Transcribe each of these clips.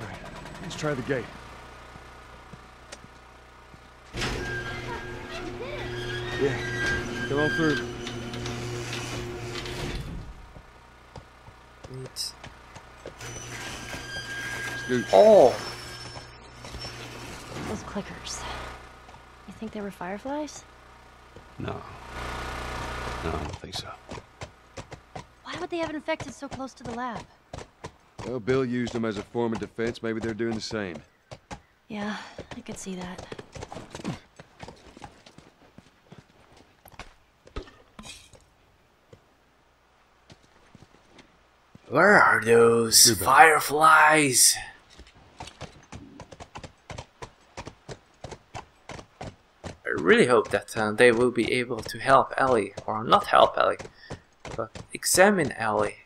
Alright, let's try the gate. Yeah, come on through. Neat. Scoot. Oh, Those clickers. You think they were fireflies? No. No, I don't think so. Why would they have infected so close to the lab? Well, Bill used them as a form of defense. Maybe they're doing the same. Yeah, I could see that. where are those Too fireflies? I really hope that uh, they will be able to help Ellie, or not help Ellie, but examine Ellie.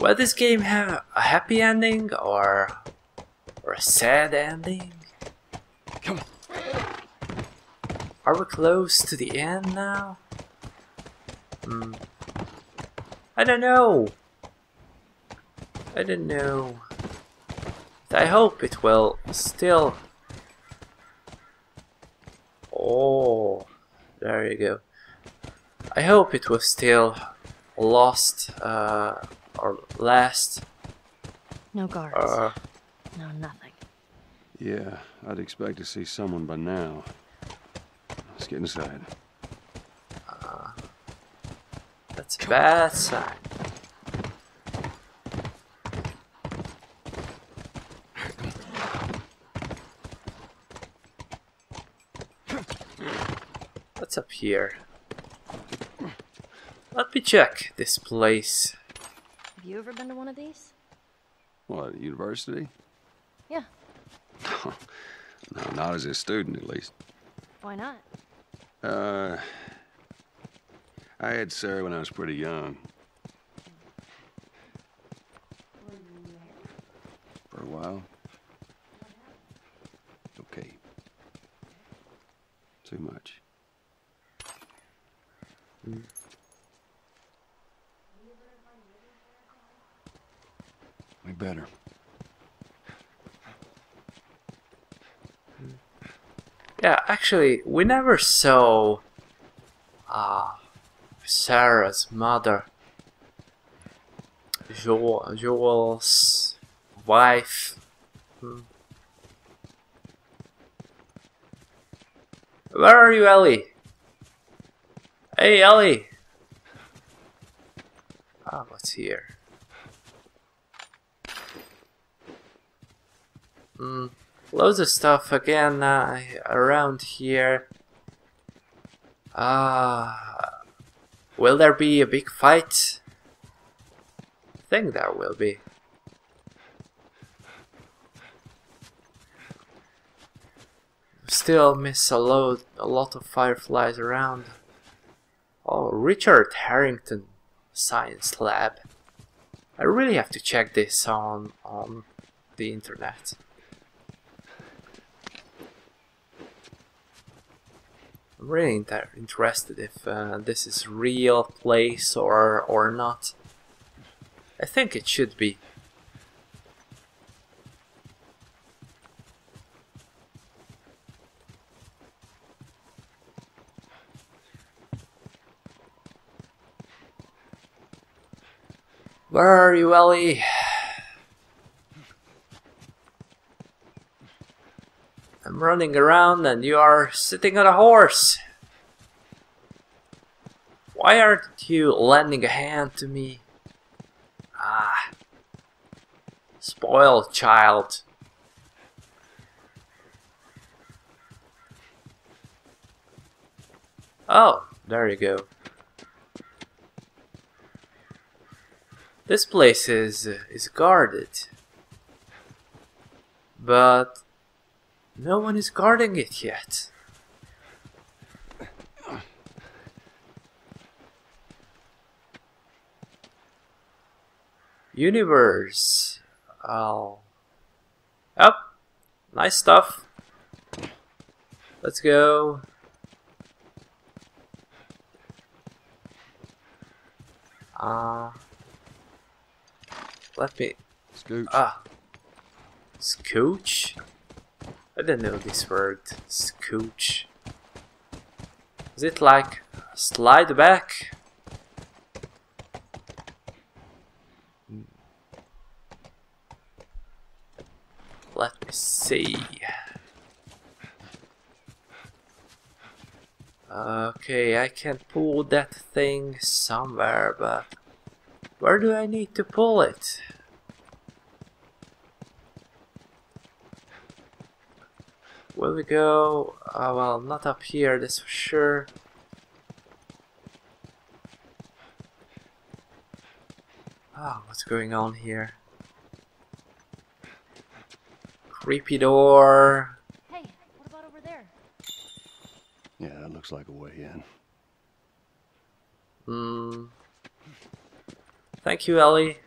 Will this game have a happy ending or or a sad ending? Come on. Are we close to the end now? Hmm. I don't know. I don't know. But I hope it will still. Oh, there you go. I hope it will still lost. uh, or last. No guards. Uh, no, nothing. Yeah, I'd expect to see someone by now. Let's get inside. that's a bad sign. What's up here? Let me check this place. You ever been to one of these? What, university? Yeah. No, not as a student, at least. Why not? Uh, I had Sarah when I was pretty young. For a while. Okay. Too much. Better. Yeah, actually, we never saw uh, Sarah's mother, Joel, Joel's wife. Hmm. Where are you, Ellie? Hey, Ellie! Ah, what's here? Hmm loads of stuff again uh, around here. Ah, will there be a big fight? I think there will be. Still miss a load, a lot of fireflies around. Oh, Richard Harrington Science Lab. I really have to check this on on the internet. I'm really inter- interested if uh, this is real place or or not. I think it should be. Where are you, Ellie? I'm running around and you are sitting on a horse. Why aren't you lending a hand to me? Ah. Spoiled child. Oh, there you go. This place is is guarded. But no one is guarding it yet. Universe. Oh. Yep. Nice stuff. Let's go. Uh, let me. Scooch. Ah. Scooch? I don't know this word. Scooch. Is it like slide back? Let me see. Okay, I can pull that thing somewhere, but where do I need to pull it? Will we go? Uh, well, not up here, that's for sure. Oh, what's going on here? Creepy door. Hey, what about over there? Yeah, that looks like a way in. Hmm. Thank you, Ellie.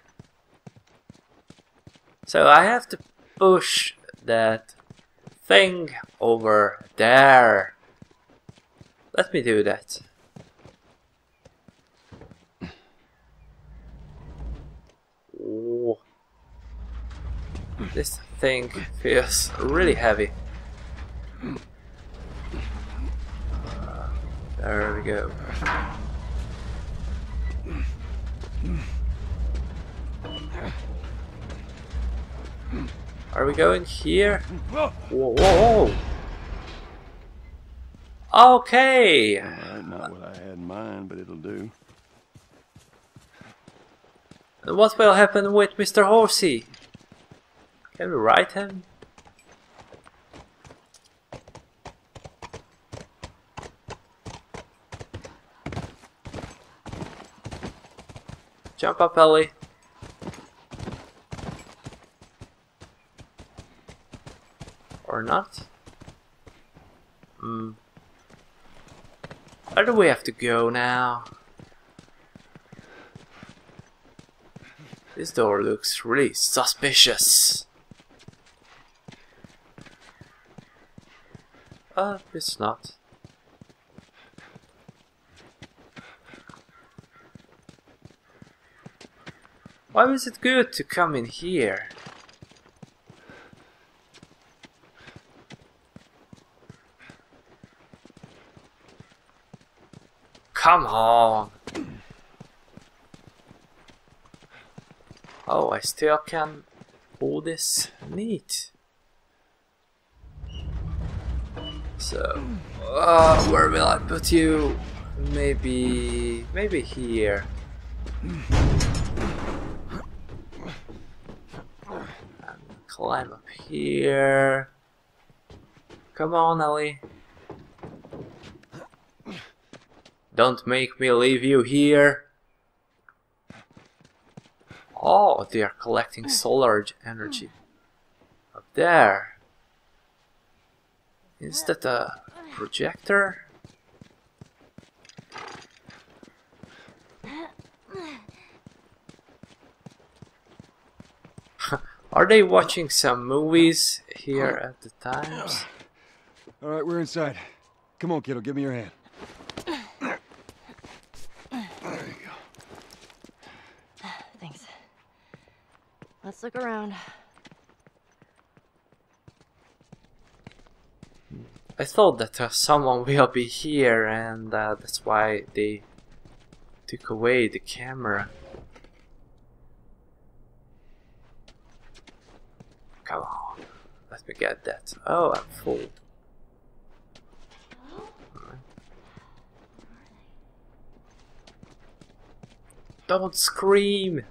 So I have to push that thing over there. Let me do that. Ooh. This thing feels really heavy. Uh, there we go. Are we going here? Whoa, whoa, whoa. Okay. Not what I had in mind, but it'll do. And what will happen with Mr. Horsey? Can we ride him? Jump up, Ellie. Not? Hmm. Where do we have to go now? This door looks really suspicious. Uh, it's not. Why was it good to come in here? Come on! Oh, I still can pull this. Neat. So, uh, where will I put you? Maybe, maybe here. And climb up here. Come on, Ellie. Don't make me leave you here. Oh, they are collecting solar energy. Up there. Is that a projector? Are they watching some movies here at the times? Alright, we're inside. Come on, kiddo, give me your hand. Let's look around. I thought that uh, someone will be here and uh, that's why they took away the camera. Come on, let me get that. Oh, I'm full. Don't scream!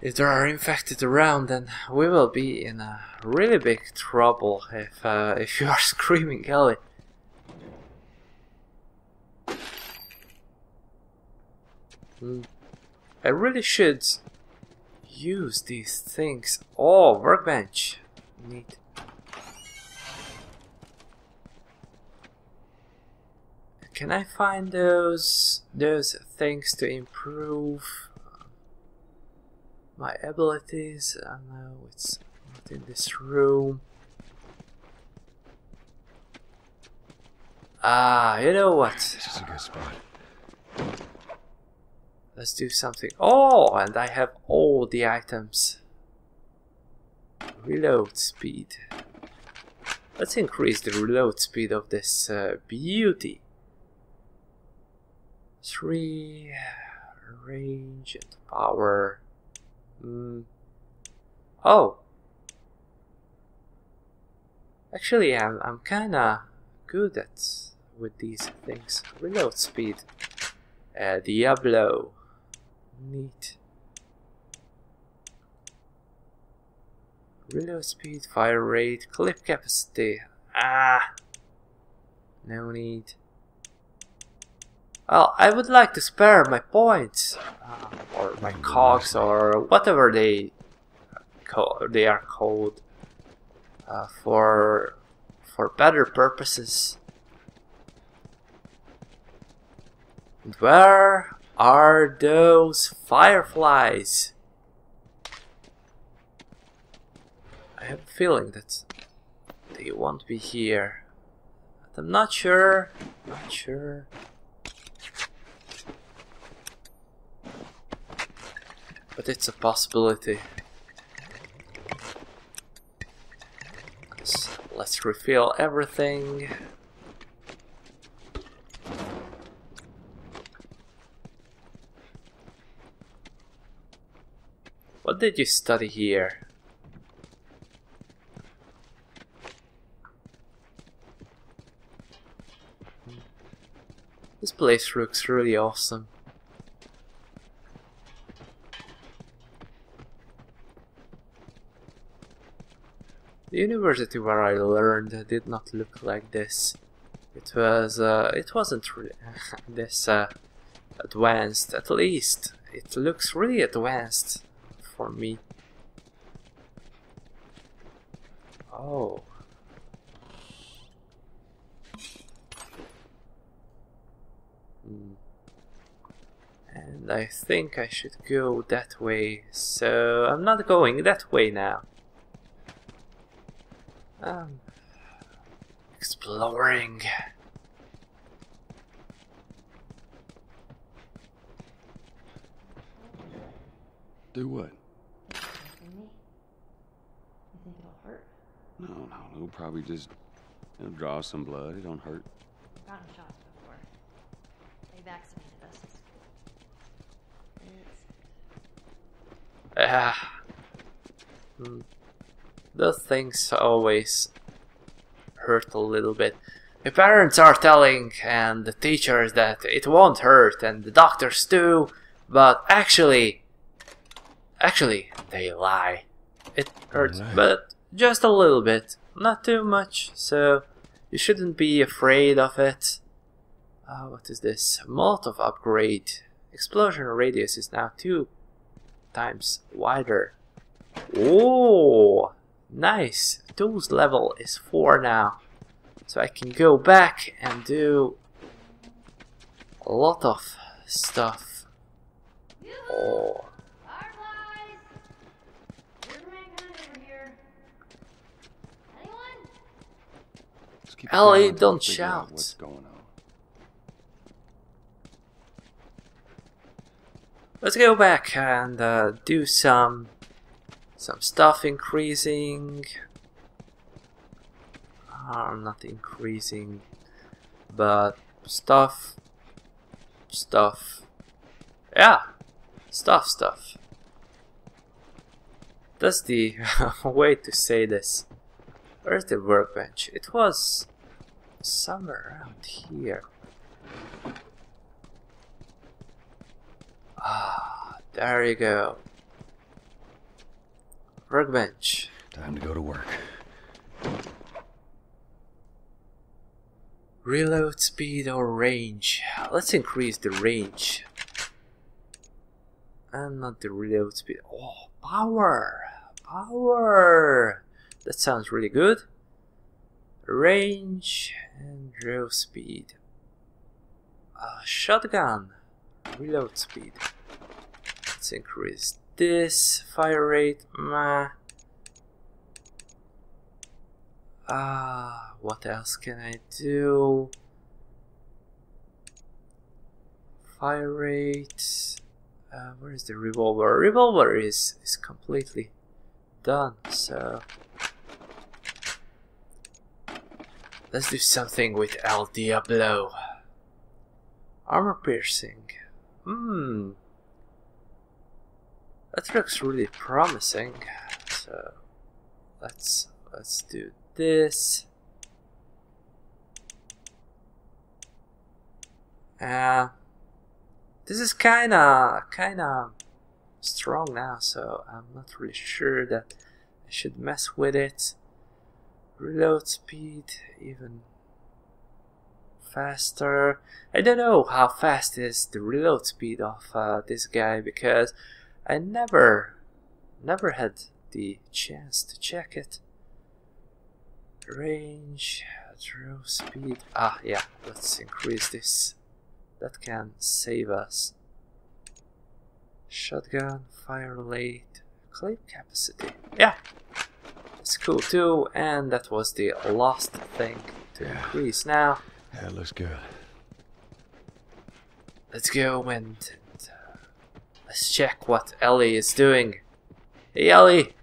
If there are infected around, then we will be in a really big trouble if uh, if you are screaming, Ellie. Hmm. I really should use these things. Oh, workbench. Neat. Can I find those those things to improve my abilities? I know it's not in this room. Ah, you know what? This is a good spot. Let's do something. Oh, and I have all the items. Reload speed. Let's increase the reload speed of this uh, beauty. Three range and power. Mm. Oh, actually, I'm I'm kinda good at with these things. Reload speed. Uh, Diablo. Neat. Reload speed, fire rate, clip capacity. Ah. No need. Well, I would like to spare my points, uh, or my cogs, or whatever they they are called, uh, for for better purposes. And where are those fireflies? I have a feeling that they won't be here. But I'm not sure. Not sure. But it's a possibility. Let's, refill everything. What did you study here? This place looks really awesome. The university where I learned did not look like this. It was, uh, it wasn't really this uh, advanced, at least. It looks really advanced for me. Oh. Hmm. And I think I should go that way, so I'm not going that way now. Um, exploring. Do what? You think it'll hurt? No, no, it'll probably just you know, draw some blood. It don't hurt. I've gotten shots before. They vaccinated us. It's Ah. Hmm. Those things always hurt a little bit. My parents are telling, and the teachers, that it won't hurt, and the doctors too, but actually, actually, they lie. It hurts, Alright. but just a little bit, not too much, so you shouldn't be afraid of it. Uh, what is this? Molotov upgrade. Explosion radius is now two times wider. Oh, nice. Tools level is 4 now. So I can go back and do a lot of stuff. Oh, Fireflies! There's a mankind over here. Anyone? Let's keep Ellie, don't shout. What's going on? let's go back and uh, do some some stuff increasing. Uh, not increasing, but stuff, stuff. Yeah, stuff, stuff. That's the way to say this. Where's the workbench? It was somewhere around here. Ah, there you go. Workbench. Time to go to work. Reload speed or range? Let's increase the range. And not the reload speed. Oh, power! Power! That sounds really good. Range and draw speed. Uh, shotgun. Reload speed. Let's increase this fire rate. Ah, what else can I do? Fire rate. Uh, where is the revolver? Revolver is is completely done. So let's do something with El Diablo. Armor piercing. Hmm. That looks really promising. So let's let's do this. Uh, this is kinda kinda strong now, so I'm not really sure that I should mess with it. Reload speed even faster. I don't know how fast is the reload speed of uh, this guy because I never never had the chance to check it. Range, draw speed. Ah, yeah, let's increase this. That can save us. Shotgun, fire rate, clip capacity. Yeah, it's cool too. And that was the last thing to Yeah. increase. Now, That looks good. let's go and, let's check what Ellie is doing. Hey Ellie,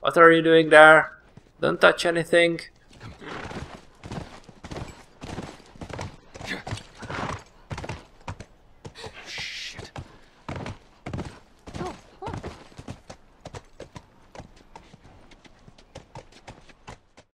what are you doing there? Don't touch anything.